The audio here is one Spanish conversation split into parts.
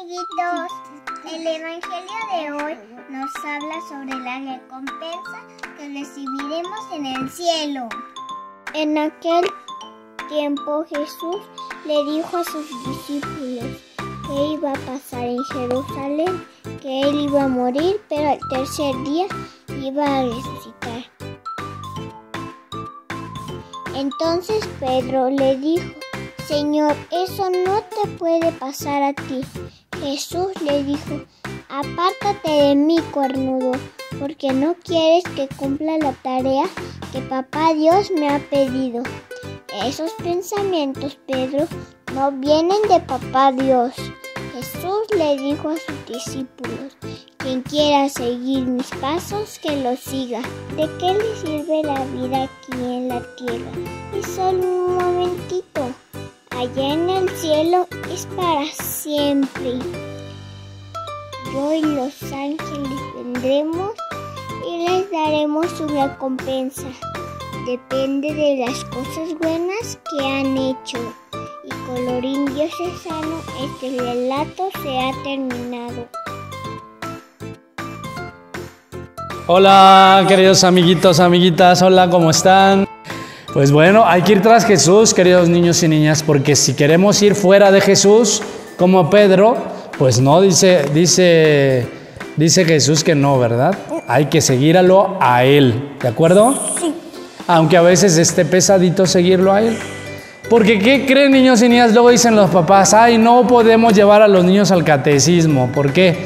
amiguitos, el Evangelio de hoy nos habla sobre la recompensa que recibiremos en el cielo. En aquel tiempo Jesús le dijo a sus discípulos que iba a pasar en Jerusalén, que él iba a morir, pero al tercer día iba a resucitar. Entonces Pedro le dijo, Señor, eso no te puede pasar a ti. Jesús le dijo, apártate de mí, cuernudo, porque no quieres que cumpla la tarea que papá Dios me ha pedido. Esos pensamientos, Pedro, no vienen de papá Dios. Jesús le dijo a sus discípulos, quien quiera seguir mis pasos, que lo siga. ¿De qué le sirve la vida aquí en la tierra? Es solo un momentito allá en el cielo es para siempre. Yo y los ángeles vendremos y les daremos su recompensa. Depende de las cosas buenas que han hecho. Y colorín diocesano, este relato se ha terminado. Hola, queridos amiguitos, amiguitas, hola, ¿cómo están? Pues bueno, hay que ir tras Jesús, queridos niños y niñas, porque si queremos ir fuera de Jesús, como Pedro, pues no, dice, dice, dice Jesús que no, ¿verdad? Hay que seguirlo a Él, ¿de acuerdo? Sí. Aunque a veces esté pesadito seguirlo a Él. Porque, ¿qué creen niños y niñas? Luego dicen los papás, ay, no podemos llevar a los niños al catecismo. ¿Por qué?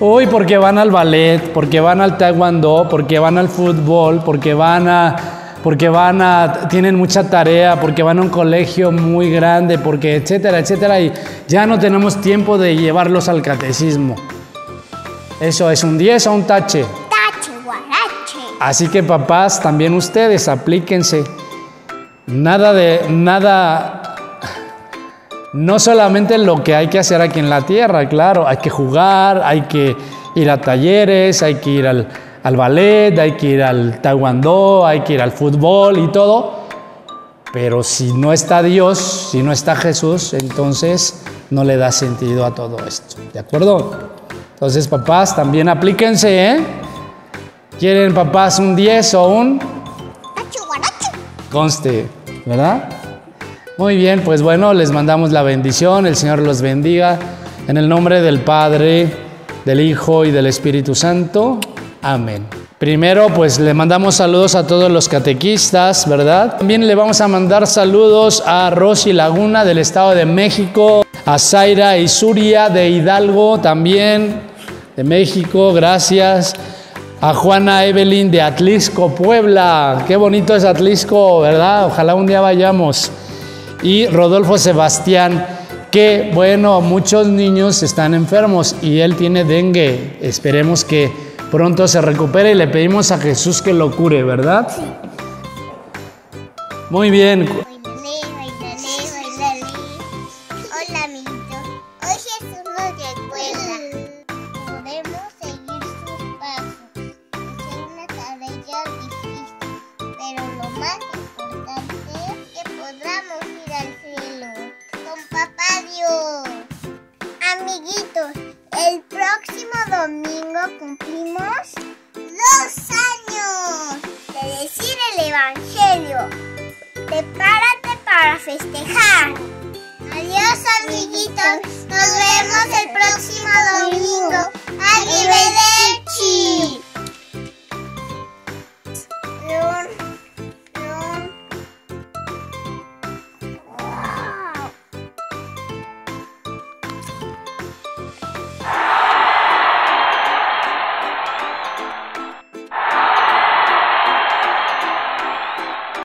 Uy, porque van al ballet, porque van al taekwondo, porque van al fútbol, porque van a porque van a, tienen mucha tarea, porque van a un colegio muy grande, porque etcétera, etcétera, y ya no tenemos tiempo de llevarlos al catecismo. Eso es un 10 o un tache. Tache, guarache. Así que papás, también ustedes aplíquense. Nada de, nada, no solamente lo que hay que hacer aquí en la tierra, claro, hay que jugar, hay que ir a talleres, hay que ir al, al ballet, hay que ir al taekwondo, hay que ir al fútbol y todo. Pero si no está Dios, si no está Jesús, entonces no le da sentido a todo esto. ¿De acuerdo? Entonces, papás, también aplíquense, ¿eh? ¿Quieren papás un 10 o un? Conste, ¿verdad? Muy bien, pues bueno, les mandamos la bendición, el Señor los bendiga. En el nombre del Padre, del Hijo y del Espíritu Santo. Amén. Primero, pues le mandamos saludos a todos los catequistas, ¿verdad? También le vamos a mandar saludos a Rosy Laguna del Estado de México, a Zaira Isuria de Hidalgo también, de México, gracias. A Juana Evelyn de Atlisco, Puebla. Qué bonito es Atlisco, ¿verdad? Ojalá un día vayamos. Y Rodolfo Sebastián, que bueno, muchos niños están enfermos y él tiene dengue. Esperemos que pronto se recupere y le pedimos a Jesús que lo cure, ¿verdad? Muy bien. Domingo cumplimos dos años de decir el Evangelio. Prepárate para festejar. Adiós amiguitos, nos vemos el próximo domingo. Arrivederci.